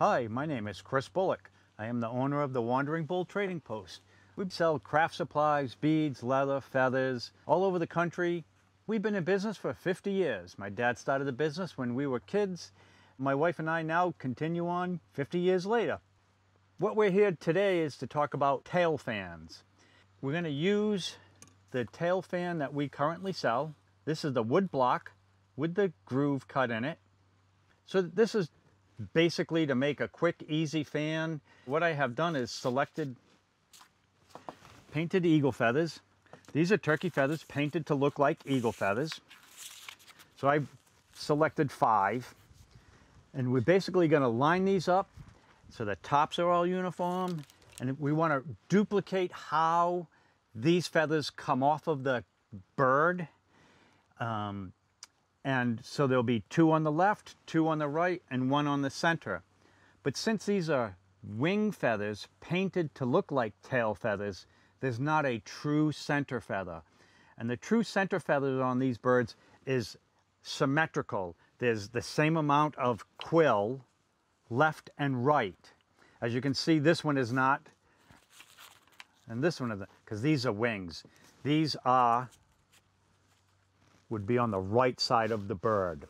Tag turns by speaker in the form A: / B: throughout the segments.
A: Hi, my name is Chris Bullock. I am the owner of the Wandering Bull Trading Post. We sell craft supplies, beads, leather, feathers, all over the country. We've been in business for 50 years. My dad started the business when we were kids. My wife and I now continue on 50 years later. What we're here today is to talk about tail fans. We're going to use the tail fan that we currently sell. This is the wood block with the groove cut in it. So this is basically to make a quick, easy fan. What I have done is selected painted eagle feathers. These are turkey feathers painted to look like eagle feathers. So I've selected five. And we're basically going to line these up so the tops are all uniform. And we want to duplicate how these feathers come off of the bird. Um, and so there'll be two on the left, two on the right, and one on the center. But since these are wing feathers painted to look like tail feathers, there's not a true center feather. And the true center feather on these birds is symmetrical. There's the same amount of quill left and right. As you can see, this one is not, and this one is, because these are wings. These are would be on the right side of the bird.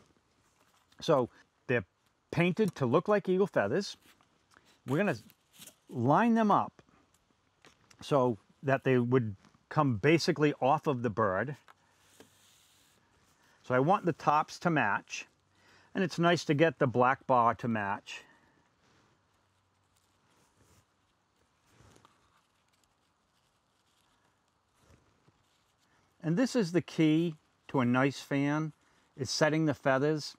A: So they're painted to look like eagle feathers. We're going to line them up so that they would come basically off of the bird. So I want the tops to match. And it's nice to get the black bar to match. And this is the key to a nice fan is setting the feathers.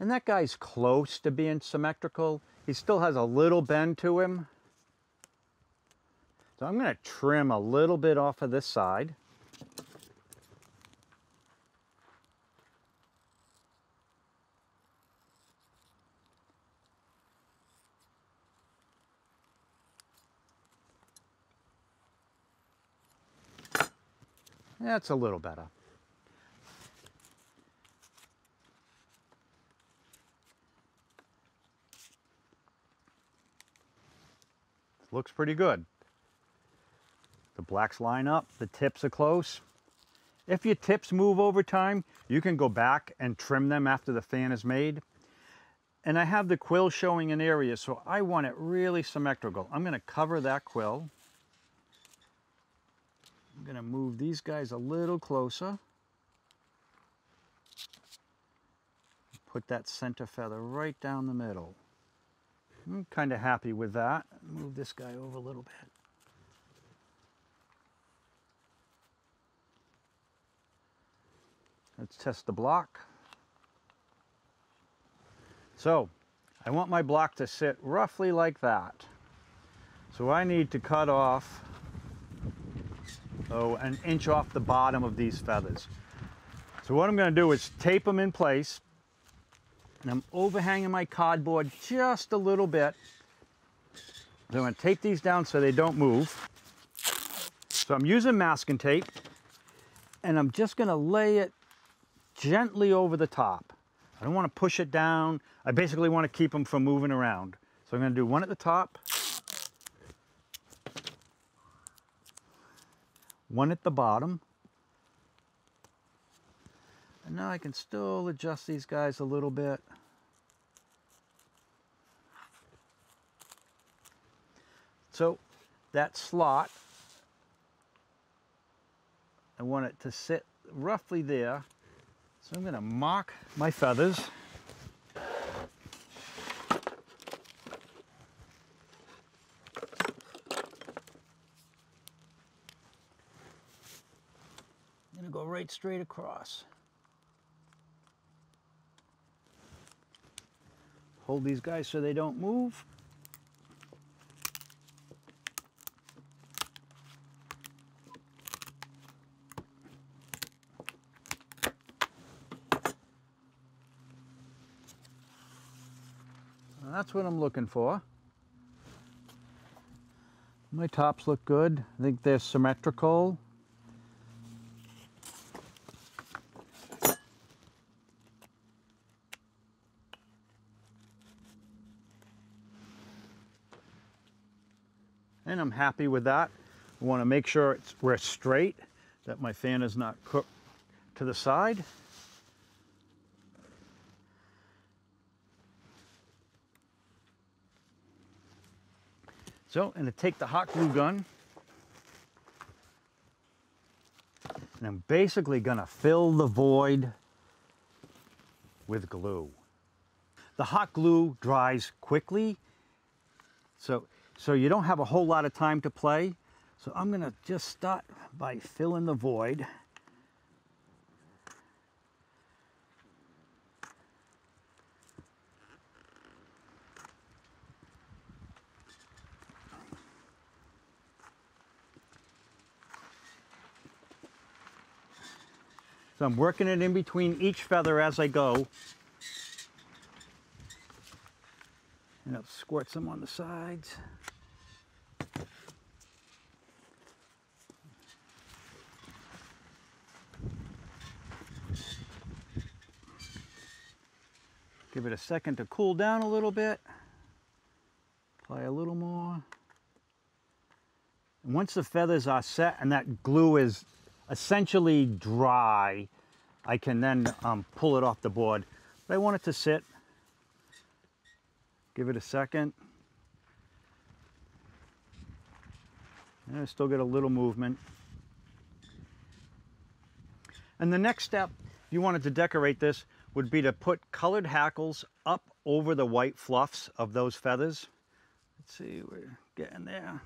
A: And that guy's close to being symmetrical. He still has a little bend to him. So I'm going to trim a little bit off of this side. That's a little better. Looks pretty good. The blacks line up, the tips are close. If your tips move over time, you can go back and trim them after the fan is made. And I have the quill showing an area, so I want it really symmetrical. I'm gonna cover that quill. I'm going to move these guys a little closer. Put that center feather right down the middle. I'm kind of happy with that. Move this guy over a little bit. Let's test the block. So, I want my block to sit roughly like that. So I need to cut off oh, an inch off the bottom of these feathers. So what I'm going to do is tape them in place. And I'm overhanging my cardboard just a little bit. So I'm going to tape these down so they don't move. So I'm using masking tape and I'm just going to lay it gently over the top. I don't want to push it down. I basically want to keep them from moving around. So I'm going to do one at the top one at the bottom. And now I can still adjust these guys a little bit. So that slot, I want it to sit roughly there. So I'm going to mark my feathers. go right straight across. Hold these guys so they don't move. that's what I'm looking for. My tops look good. I think they're symmetrical. I'm happy with that. I want to make sure it's, we're straight, that my fan is not cooked to the side. So I'm going to take the hot glue gun and I'm basically going to fill the void with glue. The hot glue dries quickly, so, so you don't have a whole lot of time to play. So I'm going to just start by filling the void. So I'm working it in between each feather as I go. And I'll squirt some on the sides. It a second to cool down a little bit. Apply a little more. And once the feathers are set and that glue is essentially dry, I can then um, pull it off the board. But I want it to sit. Give it a second. And I still get a little movement. And the next step, if you wanted to decorate this, would be to put colored hackles up over the white fluffs of those feathers. Let's see, we're getting there.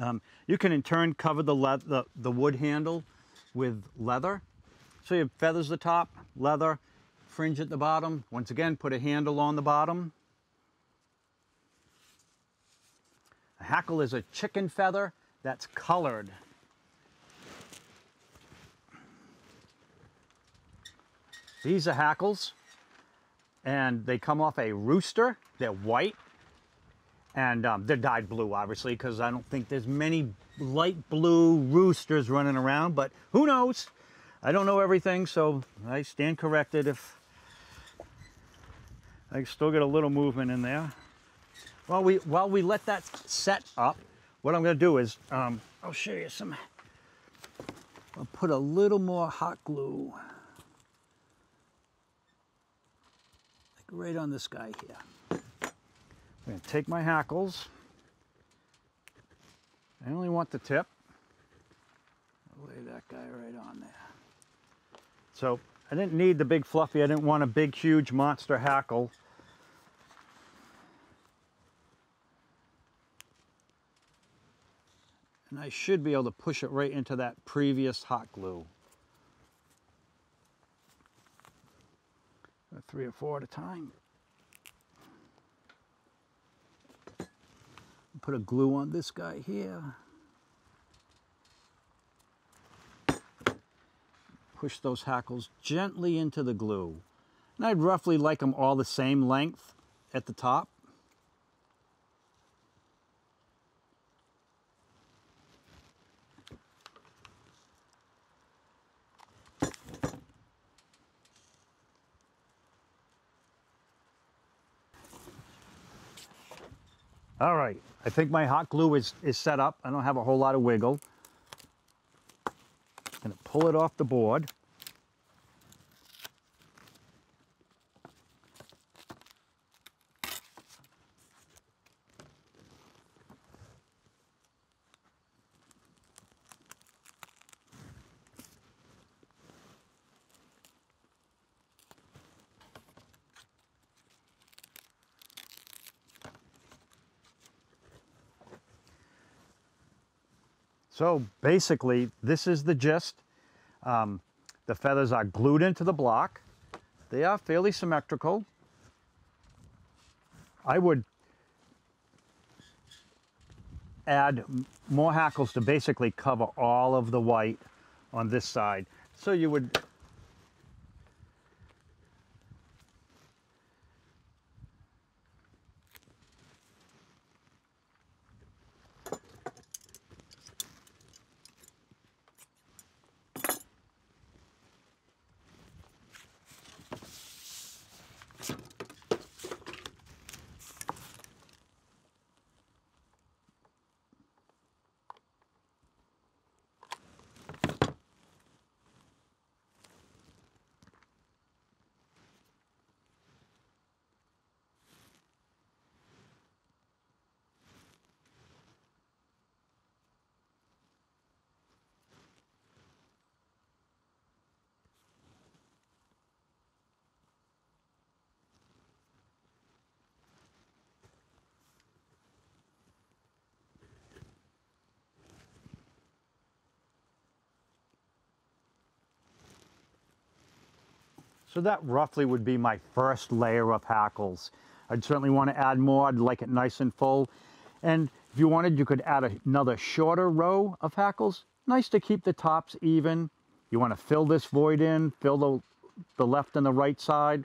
A: Um, you can in turn cover the, the, the wood handle with leather. So you have feathers at the top, leather, fringe at the bottom. Once again, put a handle on the bottom. A hackle is a chicken feather that's colored. These are hackles, and they come off a rooster. They're white, and um, they're dyed blue, obviously, because I don't think there's many light blue roosters running around, but who knows? I don't know everything, so I stand corrected if I still get a little movement in there. While we, while we let that set up, what I'm gonna do is, um, I'll show you some, I'll put a little more hot glue right on this guy here. I'm going to take my hackles. I only want the tip. I'll lay that guy right on there. So I didn't need the big fluffy. I didn't want a big, huge monster hackle. And I should be able to push it right into that previous hot glue. Uh, three or four at a time. Put a glue on this guy here. Push those hackles gently into the glue. And I'd roughly like them all the same length at the top. All right, I think my hot glue is, is set up. I don't have a whole lot of wiggle. I'm gonna pull it off the board. So basically, this is the gist. Um, the feathers are glued into the block. They are fairly symmetrical. I would add more hackles to basically cover all of the white on this side. So you would So that roughly would be my first layer of hackles. I'd certainly want to add more. I'd like it nice and full. And if you wanted, you could add another shorter row of hackles. Nice to keep the tops even. You want to fill this void in, fill the, the left and the right side.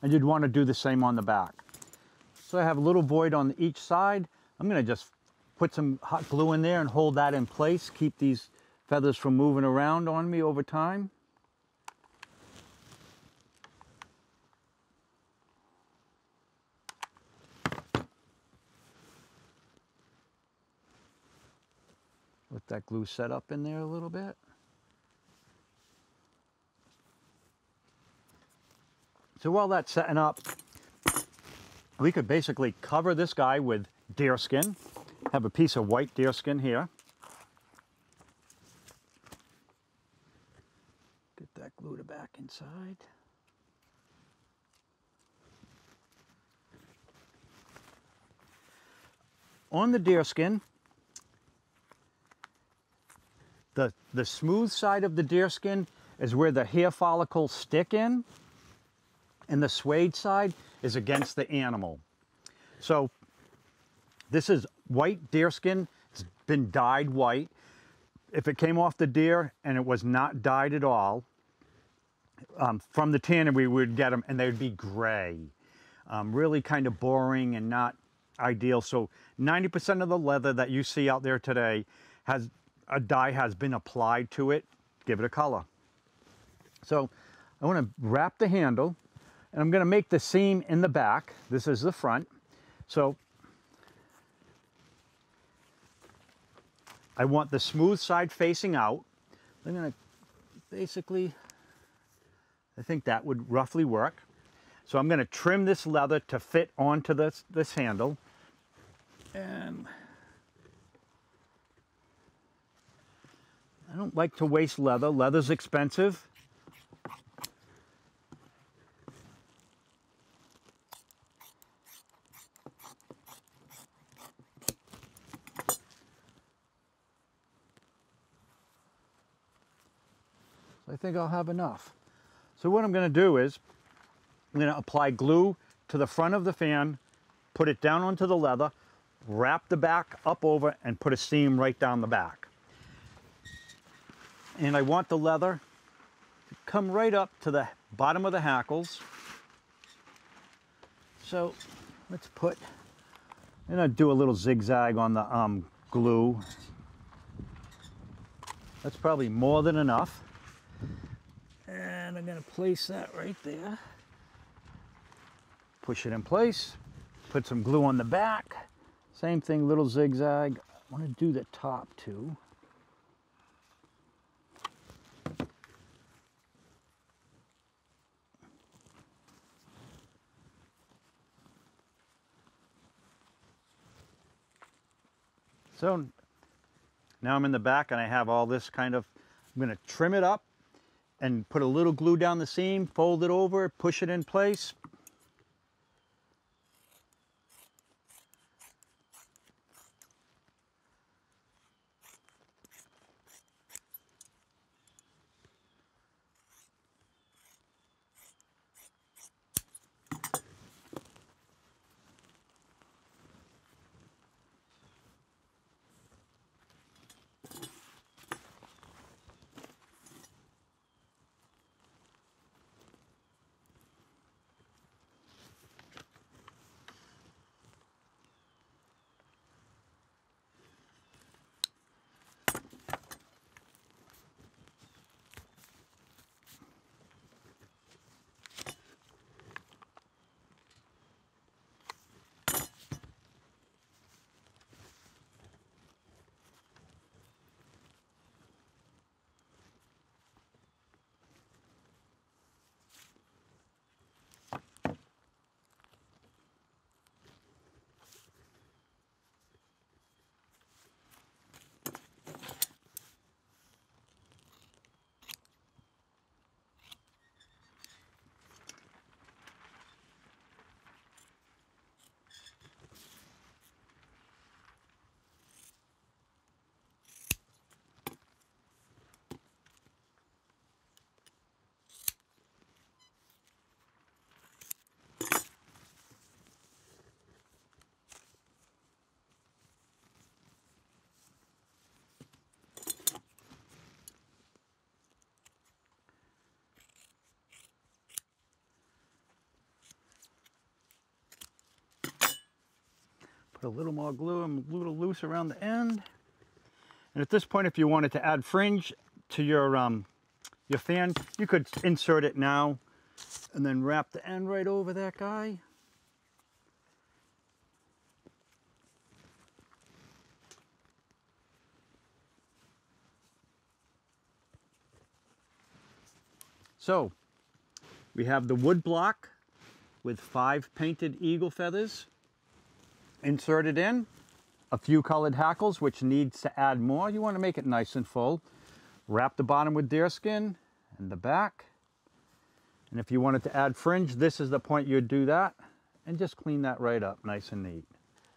A: And you'd want to do the same on the back. So I have a little void on each side. I'm going to just put some hot glue in there and hold that in place. Keep these feathers from moving around on me over time. That glue set up in there a little bit. So while that's setting up, we could basically cover this guy with deerskin. Have a piece of white deerskin here. Get that glue to back inside. On the deerskin, the, the smooth side of the deerskin is where the hair follicles stick in, and the suede side is against the animal. So this is white deerskin. It's been dyed white. If it came off the deer and it was not dyed at all, um, from the tanner we would get them and they would be gray. Um, really kind of boring and not ideal. So 90% of the leather that you see out there today has a dye has been applied to it. Give it a color. So I want to wrap the handle and I'm going to make the seam in the back. This is the front. So I want the smooth side facing out. I'm going to basically, I think that would roughly work. So I'm going to trim this leather to fit onto this, this handle. And don't like to waste leather. Leather's expensive. I think I'll have enough. So what I'm going to do is I'm going to apply glue to the front of the fan, put it down onto the leather, wrap the back up over and put a seam right down the back. And I want the leather to come right up to the bottom of the hackles. So let's put, and to do a little zigzag on the um, glue. That's probably more than enough. And I'm gonna place that right there. Push it in place, put some glue on the back. Same thing, little zigzag. I wanna do the top too. So now I'm in the back and I have all this kind of, I'm gonna trim it up and put a little glue down the seam, fold it over, push it in place. Put a little more glue and a little loose around the end. And at this point, if you wanted to add fringe to your, um, your fan, you could insert it now and then wrap the end right over that guy. So we have the wood block with five painted eagle feathers inserted in, a few colored hackles, which needs to add more. You want to make it nice and full. Wrap the bottom with deerskin and the back. And if you wanted to add fringe, this is the point you'd do that and just clean that right up nice and neat.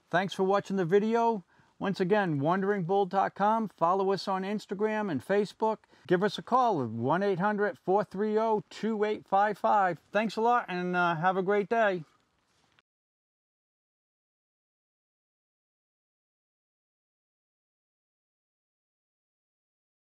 A: Thanks for watching the video. Once again, wanderingbull.com. Follow us on Instagram and Facebook. Give us a call at 1-800-430-2855. Thanks a lot and uh, have a great day.